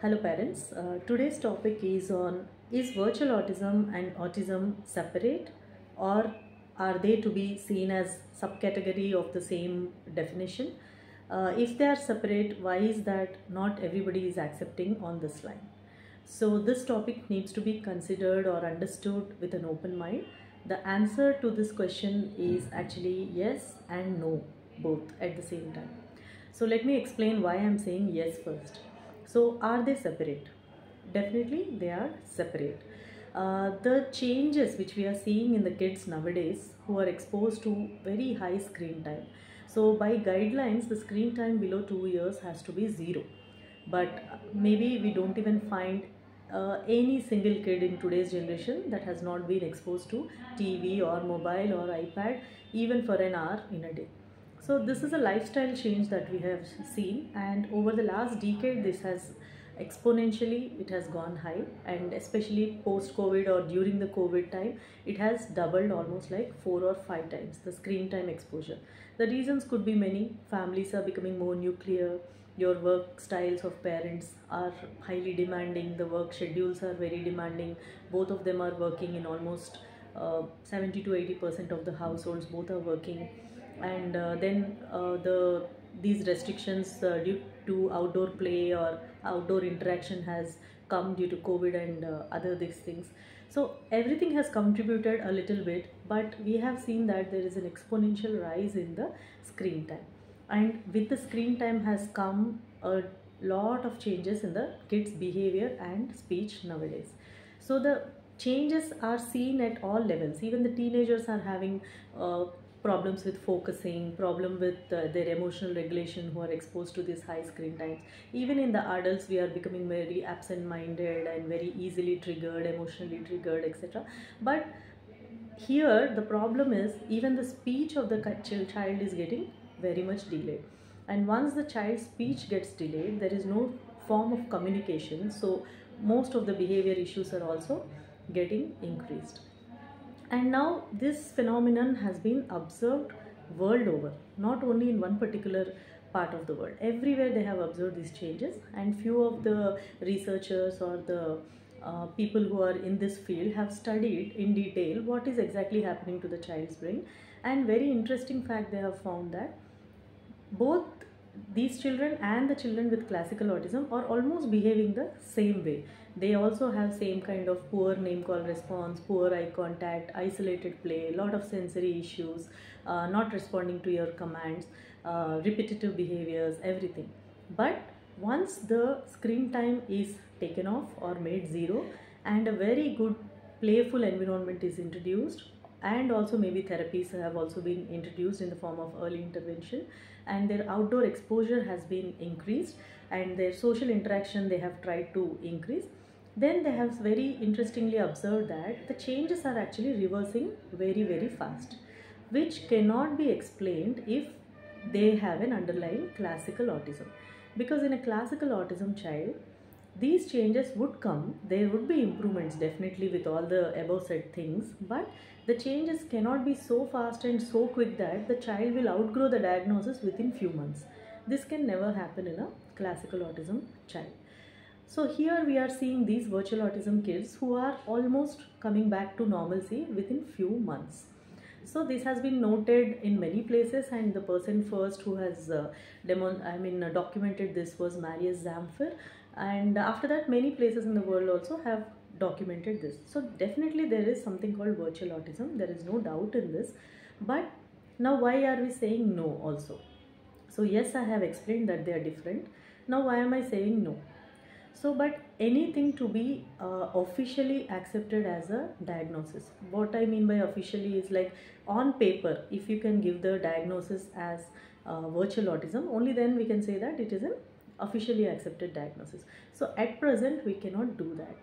Hello parents, uh, today's topic is on is virtual autism and autism separate or are they to be seen as subcategory of the same definition? Uh, if they are separate, why is that not everybody is accepting on this line? So this topic needs to be considered or understood with an open mind. The answer to this question is actually yes and no both at the same time. So let me explain why I'm saying yes first. So are they separate? Definitely they are separate. Uh, the changes which we are seeing in the kids nowadays who are exposed to very high screen time. So by guidelines, the screen time below two years has to be zero. But maybe we don't even find uh, any single kid in today's generation that has not been exposed to TV or mobile or iPad even for an hour in a day. So this is a lifestyle change that we have seen and over the last decade this has exponentially it has gone high and especially post covid or during the covid time it has doubled almost like four or five times the screen time exposure. The reasons could be many. Families are becoming more nuclear. Your work styles of parents are highly demanding. The work schedules are very demanding. Both of them are working in almost uh, 70 to 80 percent of the households both are working and uh, then uh, the these restrictions uh, due to outdoor play or outdoor interaction has come due to covid and other these things. So everything has contributed a little bit but we have seen that there is an exponential rise in the screen time. And with the screen time has come a lot of changes in the kids behavior and speech nowadays. So the changes are seen at all levels. Even the teenagers are having uh, problems with focusing, problem with uh, their emotional regulation who are exposed to these high screen times. Even in the adults, we are becoming very absent-minded and very easily triggered, emotionally triggered, etc. But here the problem is even the speech of the child is getting very much delayed. And once the child's speech gets delayed, there is no form of communication. So most of the behavior issues are also getting increased and now this phenomenon has been observed world over not only in one particular part of the world. Everywhere they have observed these changes and few of the researchers or the uh, people who are in this field have studied in detail what is exactly happening to the child's brain. And very interesting fact they have found that both these children and the children with classical autism are almost behaving the same way. They also have same kind of poor name call response poor eye contact isolated play lot of sensory issues uh, not responding to your commands uh, repetitive behaviors everything. But once the screen time is taken off or made zero and a very good playful environment is introduced and also maybe therapies have also been introduced in the form of early intervention. And their outdoor exposure has been increased and their social interaction they have tried to increase. Then they have very interestingly observed that the changes are actually reversing very very fast which cannot be explained if they have an underlying classical autism. Because in a classical autism child these changes would come there would be improvements definitely with all the above said things but the changes cannot be so fast and so quick that the child will outgrow the diagnosis within few months this can never happen in a classical autism child so here we are seeing these virtual autism kids who are almost coming back to normalcy within few months. So this has been noted in many places and the person first who has uh, demon I mean uh, documented this was Marius Zamfir and after that many places in the world also have documented this. So definitely there is something called virtual autism there is no doubt in this but now why are we saying no also? So yes I have explained that they are different. Now why am I saying no? So, but anything to be uh, officially accepted as a diagnosis. What I mean by officially is like on paper, if you can give the diagnosis as uh, virtual autism, only then we can say that it is an officially accepted diagnosis. So, at present, we cannot do that.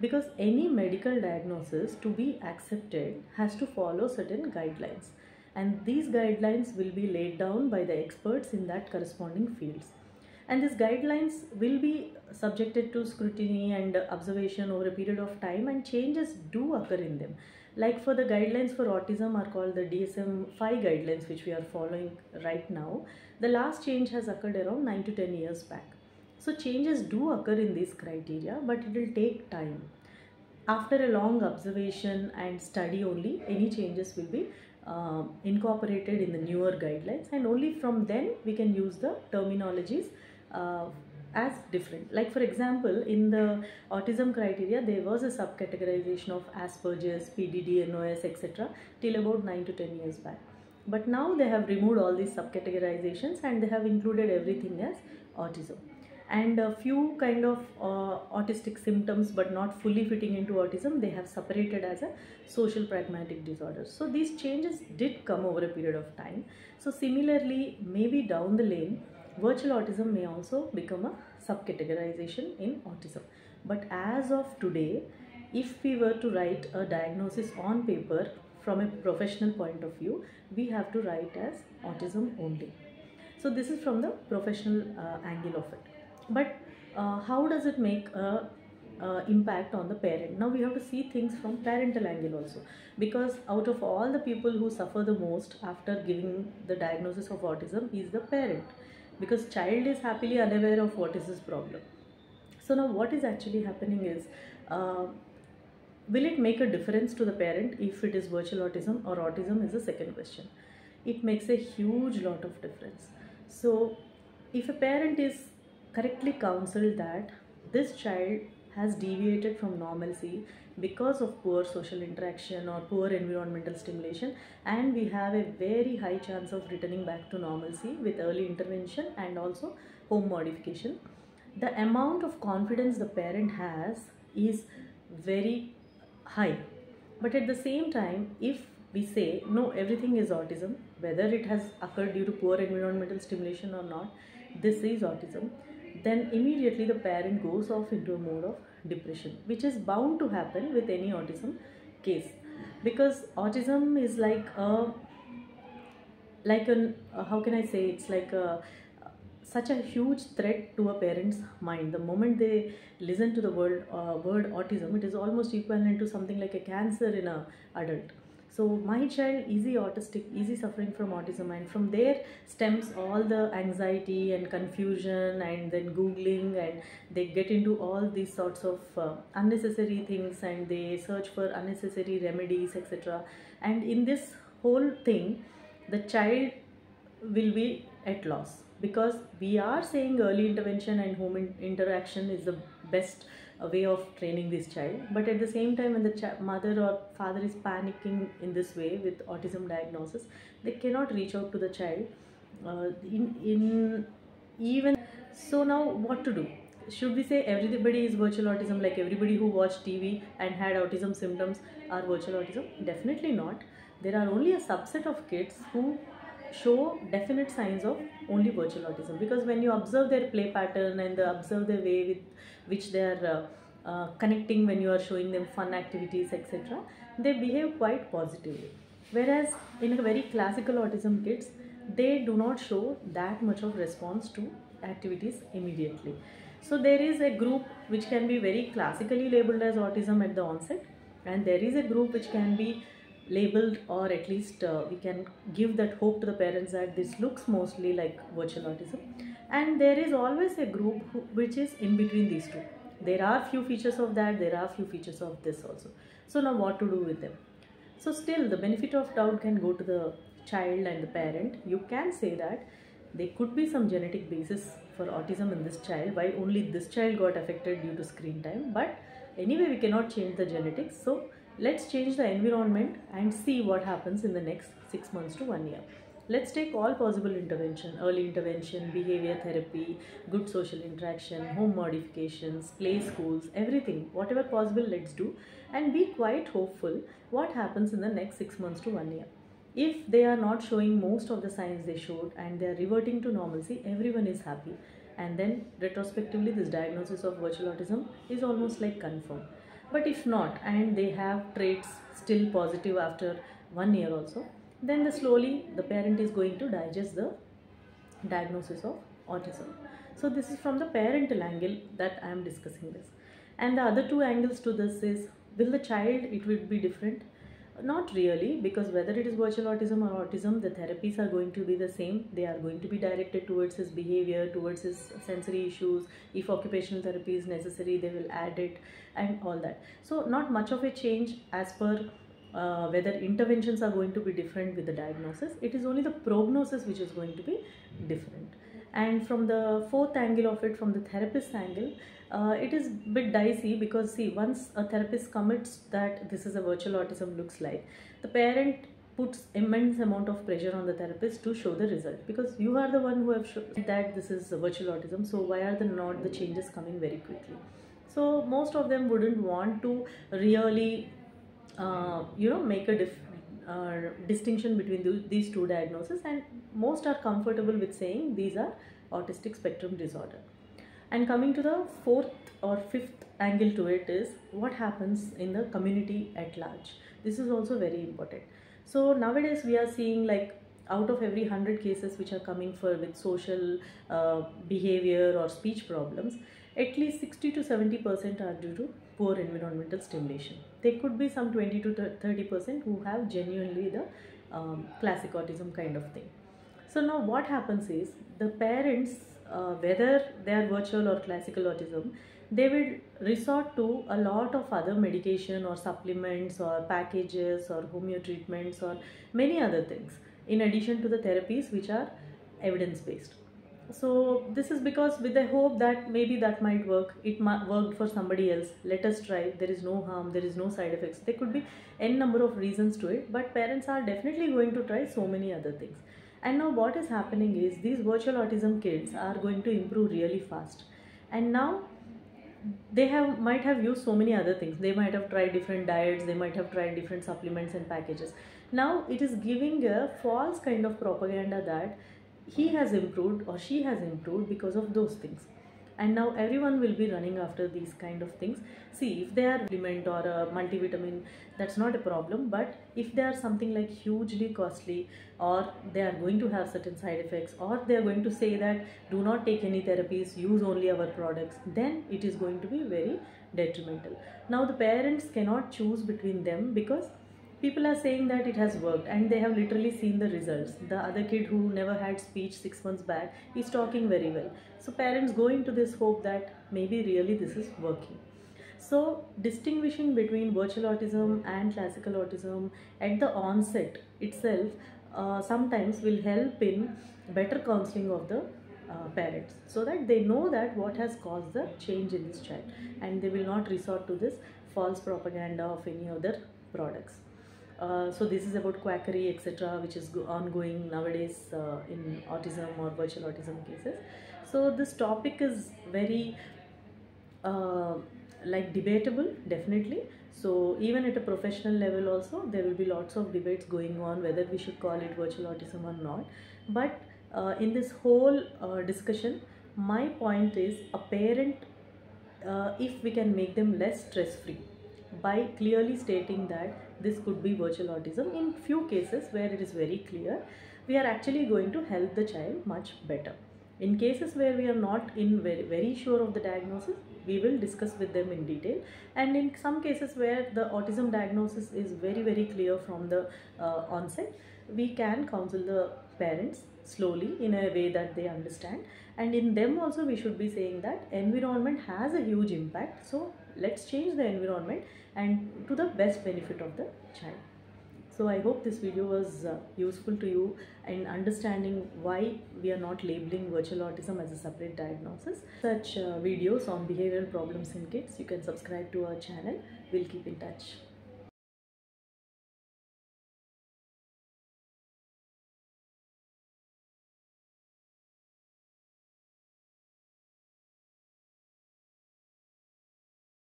Because any medical diagnosis to be accepted has to follow certain guidelines. And these guidelines will be laid down by the experts in that corresponding fields. And these guidelines will be subjected to scrutiny and observation over a period of time and changes do occur in them like for the guidelines for autism are called the DSM-5 guidelines which we are following right now the last change has occurred around 9 to 10 years back So changes do occur in these criteria, but it will take time. After a long observation and study only, any changes will be uh, incorporated in the newer guidelines and only from then we can use the terminologies uh, as different. Like for example, in the autism criteria, there was a subcategorization of Asperger's, PDD, NOS, etc. till about 9 to 10 years back. But now they have removed all these subcategorizations and they have included everything as autism. And a few kind of uh, autistic symptoms but not fully fitting into autism, they have separated as a social pragmatic disorder. So these changes did come over a period of time. So similarly, maybe down the lane, virtual autism may also become a subcategorization in autism. But as of today, if we were to write a diagnosis on paper from a professional point of view, we have to write as autism only. So this is from the professional uh, angle of it. But uh, how does it make a uh, impact on the parent. Now we have to see things from parental angle also because out of all the people who suffer the most after giving the diagnosis of autism is the parent because child is happily unaware of what is his problem. So now what is actually happening is uh, will it make a difference to the parent if it is virtual autism or autism is the second question. It makes a huge lot of difference. So if a parent is correctly counseled that this child has deviated from normalcy because of poor social interaction or poor environmental stimulation and we have a very high chance of returning back to normalcy with early intervention and also home modification. The amount of confidence the parent has is very high. But at the same time if we say no everything is autism whether it has occurred due to poor environmental stimulation or not this is autism then immediately the parent goes off into a mode of depression which is bound to happen with any autism case. Because autism is like a like an uh, how can i say it's like a such a huge threat to a parent's mind. The moment they listen to the word uh, word autism it is almost equivalent to something like a cancer in a adult so my child easy autistic easy suffering from autism. And from there stems all the anxiety and confusion and then googling and they get into all these sorts of uh, unnecessary things and they search for unnecessary remedies etc and in this whole thing the child will be at loss because we are saying early intervention and home in interaction is the best uh, way of training this child. But at the same time when the mother or father is panicking in this way with autism diagnosis they cannot reach out to the child. Uh, in in even so now what to do? Should we say everybody is virtual autism like everybody who watched tv and had autism symptoms are virtual autism? Definitely not. There are only a subset of kids who show definite signs of only virtual autism. Because when you observe their play pattern and observe the way with which they are uh, uh, connecting when you are showing them fun activities etc they behave quite positively. Whereas in a very classical autism kids they do not show that much of response to activities immediately. So there is a group which can be very classically labeled as autism at the onset and there is a group which can be labeled or at least uh, we can give that hope to the parents that this looks mostly like virtual autism. And there is always a group who, which is in between these two. There are few features of that there are few features of this also. So now what to do with them? So still the benefit of doubt can go to the child and the parent. You can say that there could be some genetic basis for autism in this child why only this child got affected due to screen time but anyway we cannot change the genetics. So Let's change the environment and see what happens in the next 6 months to 1 year. Let's take all possible intervention, early intervention, behavior therapy, good social interaction, home modifications, play schools, everything, whatever possible let's do and be quite hopeful what happens in the next 6 months to 1 year. If they are not showing most of the signs they showed and they are reverting to normalcy, everyone is happy. And then retrospectively this diagnosis of virtual autism is almost like confirmed but if not and they have traits still positive after one year also then the slowly the parent is going to digest the diagnosis of autism. So this is from the parental angle that i am discussing this. And the other two angles to this is will the child it will be different not really, because whether it is virtual autism or autism, the therapies are going to be the same. They are going to be directed towards his behavior, towards his sensory issues. If occupational therapy is necessary, they will add it and all that. So, not much of a change as per uh, whether interventions are going to be different with the diagnosis. It is only the prognosis which is going to be different. And from the fourth angle of it, from the therapist angle, uh, it is a bit dicey because see once a therapist commits that this is a virtual autism looks like the parent puts immense amount of pressure on the therapist to show the result because you are the one who have shown that this is a virtual autism so why are the not the changes coming very quickly? So most of them wouldn't want to really uh, you know make a uh, distinction between th- these two diagnoses and most are comfortable with saying these are autistic spectrum disorder and coming to the fourth or fifth angle to it is what happens in the community at large. This is also very important. So nowadays we are seeing like out of every 100 cases which are coming for with social uh, behavior or speech problems, at least 60 to 70 percent are due to poor environmental stimulation. There could be some 20 to 30 percent who have genuinely the um, classic autism kind of thing. So now what happens is the parents uh, whether they are virtual or classical autism, they will resort to a lot of other medication or supplements or packages or homeo treatments or many other things in addition to the therapies which are evidence based. So this is because with the hope that maybe that might work. It worked for somebody else. Let us try. There is no harm. There is no side effects. There could be n number of reasons to it, but parents are definitely going to try so many other things and now what is happening is these virtual autism kids are going to improve really fast. And now they have might have used so many other things. They might have tried different diets they might have tried different supplements and packages. Now it is giving a false kind of propaganda that he has improved or she has improved because of those things and now everyone will be running after these kind of things. See if they are supplement or a multivitamin that's not a problem. But if they are something like hugely costly or they are going to have certain side effects or they are going to say that do not take any therapies use only our products then it is going to be very detrimental. Now the parents cannot choose between them because people are saying that it has worked and they have literally seen the results. The other kid who never had speech 6 months back is talking very well. So parents go into this hope that maybe really this is working. So distinguishing between virtual autism and classical autism at the onset itself uh, sometimes will help in better counseling of the uh, parents so that they know that what has caused the change in this child and they will not resort to this false propaganda of any other products uh, so this is about quackery etc which is ongoing nowadays uh, in autism or virtual autism cases. So this topic is very uh, like debatable definitely. So even at a professional level also there will be lots of debates going on whether we should call it virtual autism or not. But uh, in this whole uh, discussion my point is a parent if we can make them less stress free by clearly stating that this could be virtual autism. In few cases where it is very clear, we are actually going to help the child much better. In cases where we are not in very, very sure of the diagnosis, we will discuss with them in detail. And in some cases where the autism diagnosis is very, very clear from the uh, onset, we can counsel the parents slowly in a way that they understand. And in them also, we should be saying that environment has a huge impact. So let's change the environment and to the best benefit of the child. So i hope this video was uh, useful to you in understanding why we are not labeling virtual autism as a separate diagnosis. Such uh, videos on behavioral problems in kids you can subscribe to our channel. We'll keep in touch